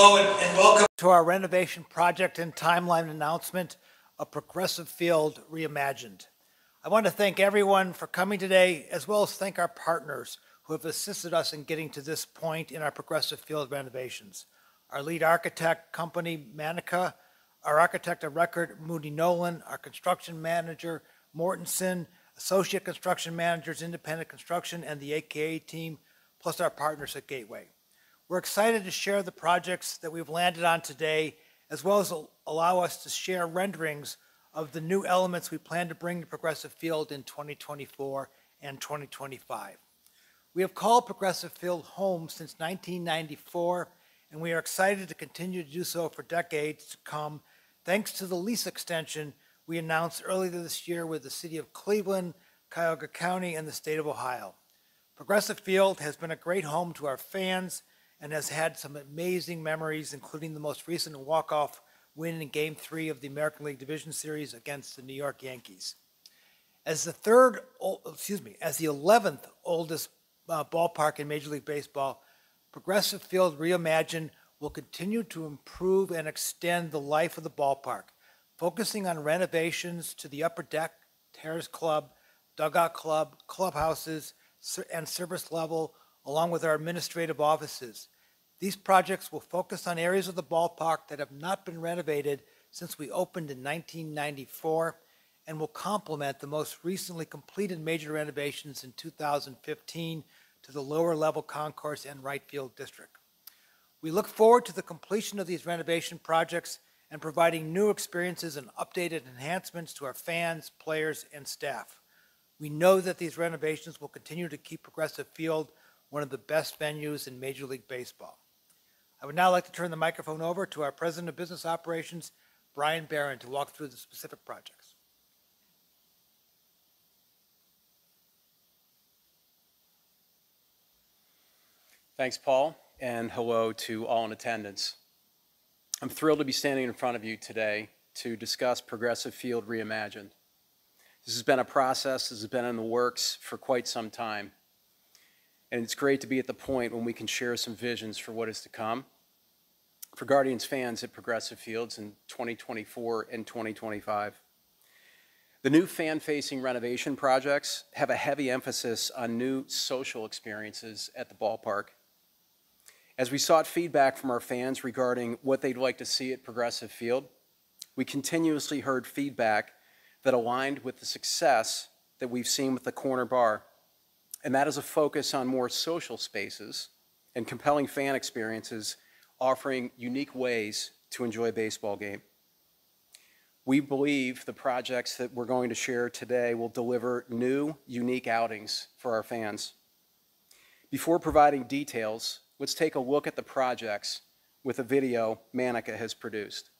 Hello and welcome to our renovation project and timeline announcement A Progressive Field Reimagined. I want to thank everyone for coming today, as well as thank our partners who have assisted us in getting to this point in our Progressive Field renovations. Our lead architect company, Manica, our architect of record, Moody Nolan, our construction manager, Mortenson, associate construction managers, Independent Construction, and the AKA team, plus our partners at Gateway. We're excited to share the projects that we've landed on today, as well as allow us to share renderings of the new elements we plan to bring to Progressive Field in 2024 and 2025. We have called Progressive Field home since 1994, and we are excited to continue to do so for decades to come, thanks to the lease extension we announced earlier this year with the City of Cleveland, Cuyahoga County, and the State of Ohio. Progressive Field has been a great home to our fans and has had some amazing memories, including the most recent walk-off win in Game 3 of the American League Division Series against the New York Yankees. As the third, excuse me, as the 11th oldest uh, ballpark in Major League Baseball, Progressive Field Reimagined will continue to improve and extend the life of the ballpark, focusing on renovations to the upper deck, terrace club, dugout club, clubhouses, and service level, along with our administrative offices. These projects will focus on areas of the ballpark that have not been renovated since we opened in 1994 and will complement the most recently completed major renovations in 2015 to the lower level concourse and right field district. We look forward to the completion of these renovation projects and providing new experiences and updated enhancements to our fans, players, and staff. We know that these renovations will continue to keep Progressive Field one of the best venues in Major League Baseball. I would now like to turn the microphone over to our President of Business Operations, Brian Barren, to walk through the specific projects. Thanks, Paul, and hello to all in attendance. I'm thrilled to be standing in front of you today to discuss Progressive Field Reimagined. This has been a process, this has been in the works for quite some time. And it's great to be at the point when we can share some visions for what is to come for Guardians fans at Progressive Fields in 2024 and 2025. The new fan-facing renovation projects have a heavy emphasis on new social experiences at the ballpark. As we sought feedback from our fans regarding what they'd like to see at Progressive Field, we continuously heard feedback that aligned with the success that we've seen with the corner bar and that is a focus on more social spaces and compelling fan experiences offering unique ways to enjoy a baseball game. We believe the projects that we're going to share today will deliver new, unique outings for our fans. Before providing details, let's take a look at the projects with a video Manica has produced.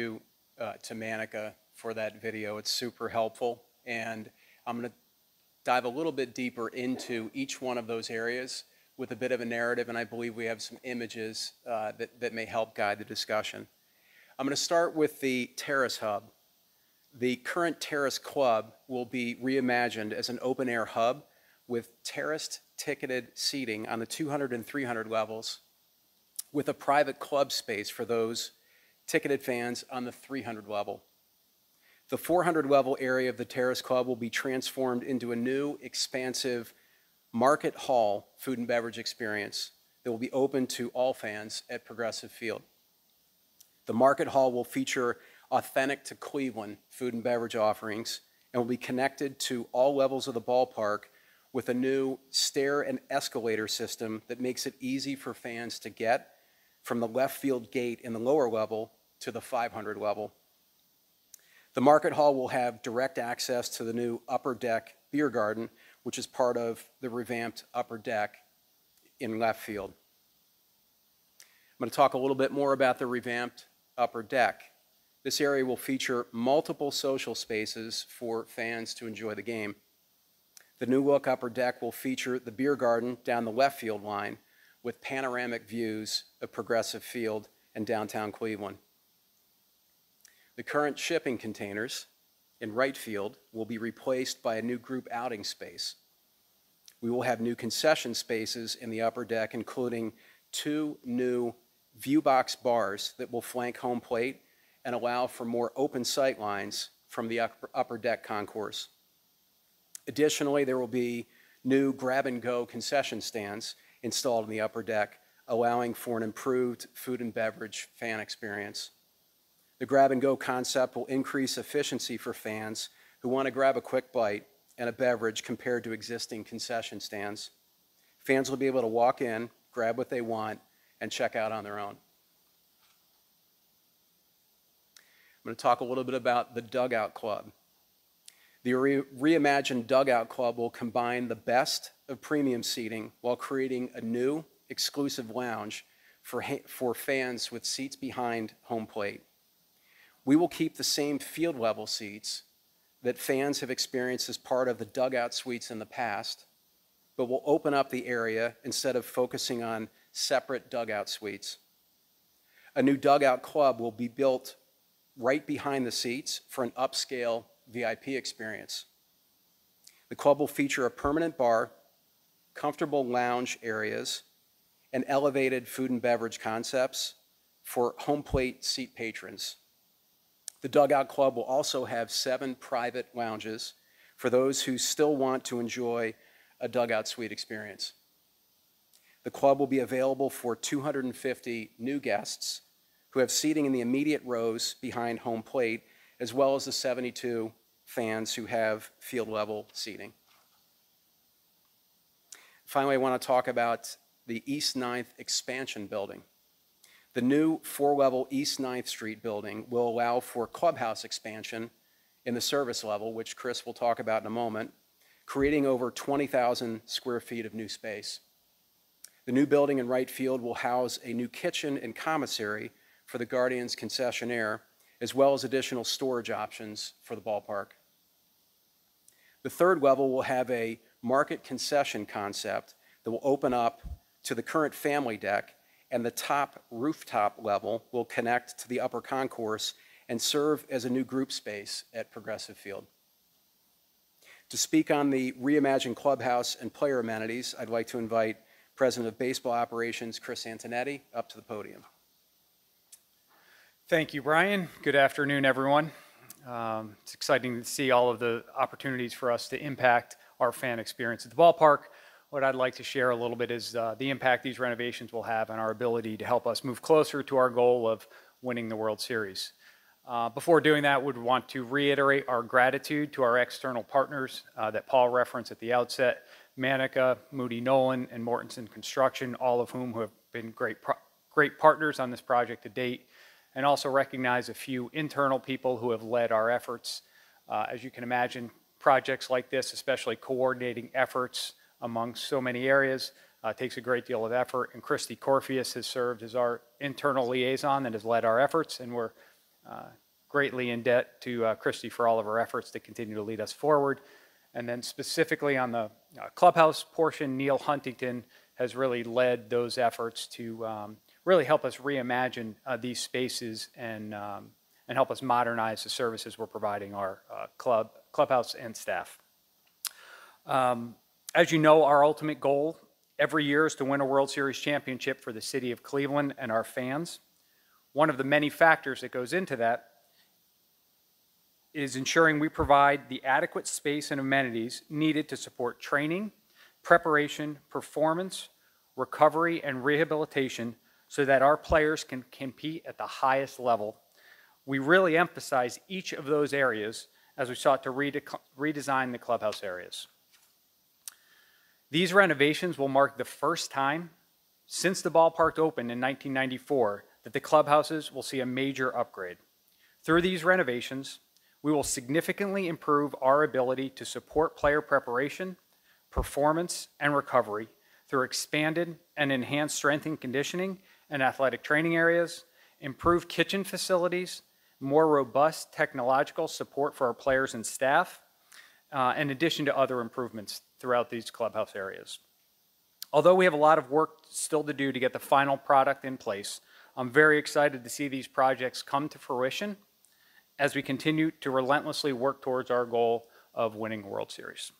You uh, to Manica for that video. It's super helpful. And I'm going to dive a little bit deeper into each one of those areas with a bit of a narrative, and I believe we have some images uh, that, that may help guide the discussion. I'm going to start with the Terrace Hub. The current Terrace Club will be reimagined as an open-air hub with terraced ticketed seating on the 200 and 300 levels with a private club space for those ticketed fans on the 300 level. The 400 level area of the Terrace Club will be transformed into a new, expansive market hall food and beverage experience that will be open to all fans at Progressive Field. The market hall will feature authentic to Cleveland food and beverage offerings and will be connected to all levels of the ballpark with a new stair and escalator system that makes it easy for fans to get from the left field gate in the lower level to the 500 level. The market hall will have direct access to the new upper deck beer garden, which is part of the revamped upper deck in left field. I'm going to talk a little bit more about the revamped upper deck. This area will feature multiple social spaces for fans to enjoy the game. The new look upper deck will feature the beer garden down the left field line with panoramic views of Progressive Field and downtown Cleveland. The current shipping containers in right field will be replaced by a new group outing space. We will have new concession spaces in the upper deck, including two new view box bars that will flank home plate and allow for more open sight lines from the upper, upper deck concourse. Additionally, there will be new grab and go concession stands installed in the upper deck, allowing for an improved food and beverage fan experience. The grab and go concept will increase efficiency for fans who want to grab a quick bite and a beverage compared to existing concession stands. Fans will be able to walk in, grab what they want, and check out on their own. I'm going to talk a little bit about the Dugout Club. The re reimagined Dugout Club will combine the best of premium seating while creating a new exclusive lounge for, for fans with seats behind home plate. We will keep the same field level seats that fans have experienced as part of the dugout suites in the past, but we'll open up the area instead of focusing on separate dugout suites. A new dugout club will be built right behind the seats for an upscale VIP experience. The club will feature a permanent bar, comfortable lounge areas, and elevated food and beverage concepts for home plate seat patrons. The Dugout Club will also have seven private lounges for those who still want to enjoy a dugout suite experience. The club will be available for 250 new guests who have seating in the immediate rows behind home plate, as well as the 72 fans who have field level seating. Finally, I want to talk about the East 9th expansion building. The new four level East 9th Street building will allow for clubhouse expansion in the service level, which Chris will talk about in a moment, creating over 20,000 square feet of new space. The new building in right field will house a new kitchen and commissary for the Guardians concessionaire, as well as additional storage options for the ballpark. The third level will have a market concession concept that will open up to the current family deck, and the top rooftop level will connect to the upper concourse and serve as a new group space at Progressive Field. To speak on the reimagined clubhouse and player amenities, I'd like to invite President of Baseball Operations, Chris Antonetti, up to the podium. Thank you, Brian. Good afternoon, everyone. Um, it's exciting to see all of the opportunities for us to impact our fan experience at the ballpark. What I'd like to share a little bit is uh, the impact these renovations will have on our ability to help us move closer to our goal of winning the World Series. Uh, before doing that, we'd want to reiterate our gratitude to our external partners uh, that Paul referenced at the outset, Manica, Moody Nolan, and Mortenson Construction, all of whom have been great, great partners on this project to date and also recognize a few internal people who have led our efforts. Uh, as you can imagine, projects like this, especially coordinating efforts among so many areas, uh, takes a great deal of effort. And Christy Corfius has served as our internal liaison and has led our efforts, and we're uh, greatly in debt to uh, Christy for all of her efforts to continue to lead us forward. And then specifically on the clubhouse portion, Neal Huntington has really led those efforts to um, really help us reimagine these spaces and, um, and help us modernize the services we're providing our club, clubhouse and staff. Um, As you know, our ultimate goal every year is to win a World Series championship for the city of Cleveland and our fans. One of the many factors that goes into that is ensuring we provide the adequate space and amenities needed to support training, preparation, performance, recovery, and rehabilitation so that our players can compete at the highest level. We really emphasize each of those areas as we sought to redesign the clubhouse areas. These renovations will mark the first time since the ballpark opened in 1994 that the clubhouses will see a major upgrade. Through these renovations, we will significantly improve our ability to support player preparation, performance, and recovery through expanded and enhanced strength and conditioning and athletic training areas, improved kitchen facilities, more robust technological support for our players and staff, uh, in addition to other improvements throughout these clubhouse areas. Although we have a lot of work still to do to get the final product in place, I'm very excited to see these projects come to fruition as we continue to relentlessly work towards our goal of winning World Series.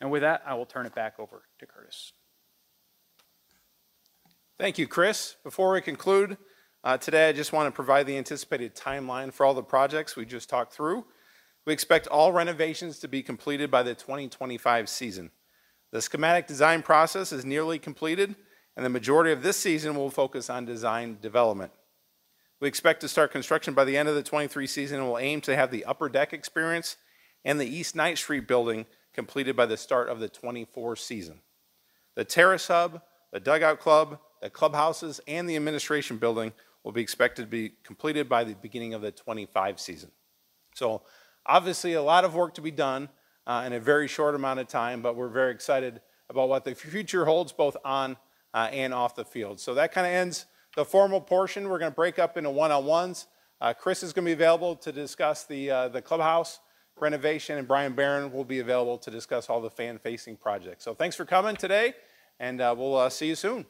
And with that, I will turn it back over to Curtis. Thank you, Chris. Before we conclude, uh, today I just want to provide the anticipated timeline for all the projects we just talked through. We expect all renovations to be completed by the 2025 season. The schematic design process is nearly completed, and the majority of this season will focus on design development. We expect to start construction by the end of the 23 season and will aim to have the upper deck experience and the East Ninth Street building completed by the start of the 24 season. The Terrace Hub, the Dugout Club, the clubhouses, and the administration building will be expected to be completed by the beginning of the 25 season. So obviously a lot of work to be done uh, in a very short amount of time, but we're very excited about what the future holds both on uh, and off the field. So that kind of ends the formal portion. We're going to break up into one-on-ones. Uh, Chris is going to be available to discuss the, uh, the clubhouse renovation, and Brian Barren will be available to discuss all the fan-facing projects. So thanks for coming today, and uh, we'll uh, see you soon.